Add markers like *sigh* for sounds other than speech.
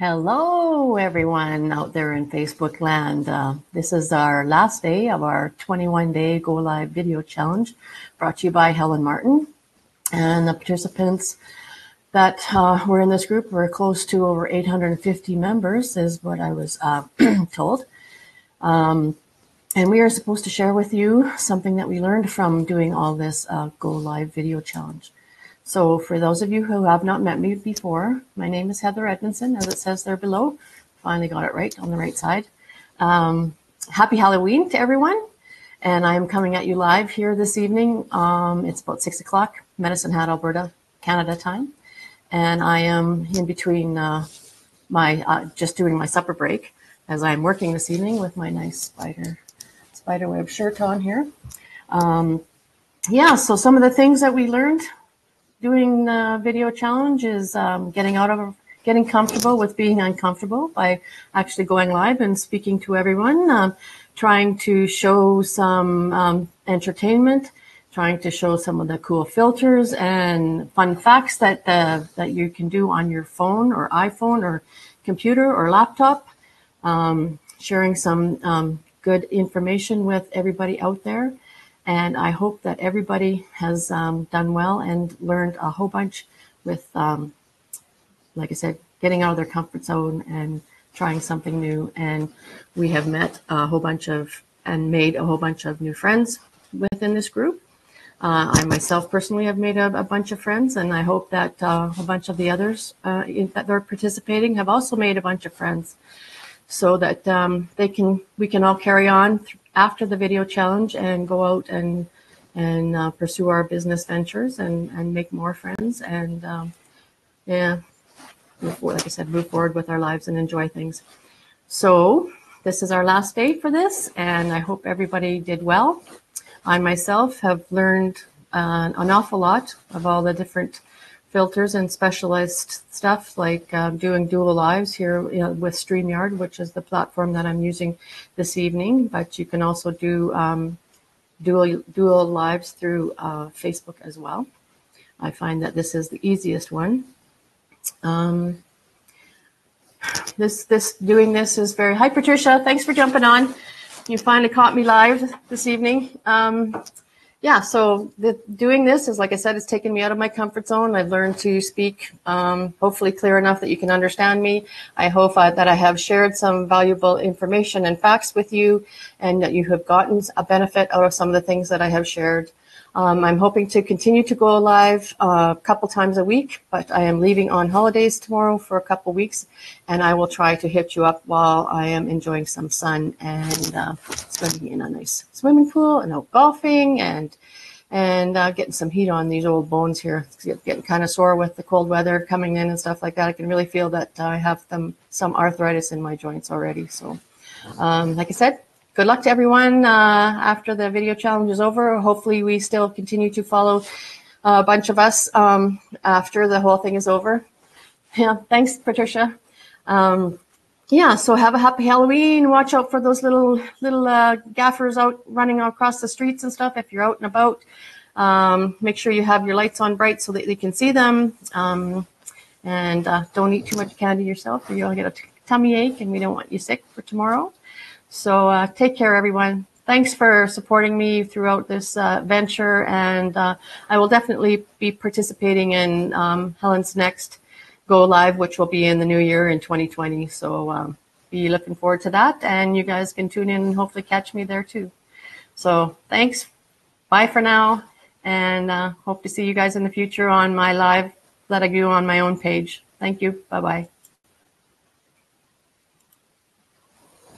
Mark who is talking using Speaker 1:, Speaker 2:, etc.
Speaker 1: Hello, everyone out there in Facebook land. Uh, this is our last day of our 21 day Go Live video challenge brought to you by Helen Martin. And the participants that uh, were in this group were close to over 850 members, is what I was uh, *clears throat* told. Um, and we are supposed to share with you something that we learned from doing all this uh, Go Live video challenge. So for those of you who have not met me before, my name is Heather Edmundson, as it says there below. Finally got it right on the right side. Um, happy Halloween to everyone. And I'm coming at you live here this evening. Um, it's about six o'clock, Medicine Hat, Alberta, Canada time. And I am in between uh, my, uh, just doing my supper break as I'm working this evening with my nice spider, spider web shirt on here. Um, yeah, so some of the things that we learned doing the video challenge is um, getting out of getting comfortable with being uncomfortable by actually going live and speaking to everyone, um, trying to show some um, entertainment, trying to show some of the cool filters and fun facts that uh, that you can do on your phone or iPhone or computer or laptop, um, sharing some um, good information with everybody out there. And I hope that everybody has um, done well and learned a whole bunch with, um, like I said, getting out of their comfort zone and trying something new. And we have met a whole bunch of and made a whole bunch of new friends within this group. Uh, I myself personally have made a, a, bunch of friends, and I hope that uh, a bunch of the others uh, in, that are participating have also made a bunch of friends, so that um, they can we can all carry on th- after the video challenge and go out and and uh, pursue our business ventures and and make more friends and um, yeah, like I said, move forward with our lives and enjoy things. So this is our last day for this, and I hope everybody did well. I myself have learned uh, an awful lot of all the different filters and specialized stuff like um, doing dual lives here you know, with StreamYard, which is the platform that I'm using this evening. But you can also do um, dual dual lives through uh, Facebook as well. I find that this is the easiest one. Um, this this doing this is very. Hi Patricia, thanks for jumping on. You finally caught me live this evening. Um, yeah, so the, doing this is, like I said, it's taken me out of my comfort zone. I've learned to speak, um, hopefully clear enough that you can understand me. I hope I, that I have shared some valuable information and facts with you and that you have gotten a benefit out of some of the things that I have shared. Um, I'm hoping to continue to go live uh, a couple times a week, but I am leaving on holidays tomorrow for a couple weeks, and I will try to hit you up while I am enjoying some sun and uh, swimming in a nice swimming pool and out golfing and and uh, getting some heat on these old bones here. It's getting kind of sore with the cold weather coming in and stuff like that. I can really feel that I have them, some arthritis in my joints already. So, um, like I said, good luck to everyone uh, after the video challenge is over. Hopefully, we still continue to follow a bunch of us um, after the whole thing is over. Yeah, thanks, Patricia. Um, yeah, so have a happy Halloween. Watch out for those little little uh, gaffers out running across the streets and stuff. If you're out and about, um, make sure you have your lights on bright so that they can see them. Um, and uh, don't eat too much candy yourself, or you'll get a tummy ache, and we don't want you sick for tomorrow. So uh, take care, everyone. Thanks for supporting me throughout this uh, venture, and uh, I will definitely be participating in um, Helen's next go live, which will be in the new year in 2020. So um, be looking forward to that, and you guys can tune in and hopefully catch me there too. So thanks. Bye for now, and uh, hope to see you guys in the future on my live that I do on my own page. Thank you. Bye bye.